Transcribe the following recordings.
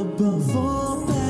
above all that.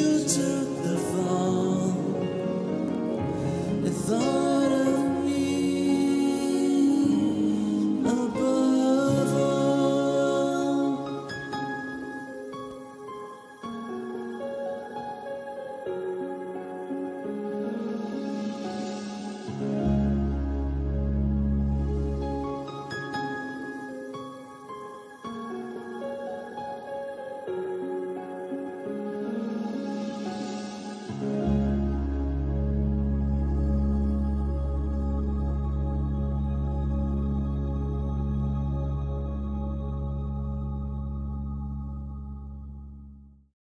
You took the fall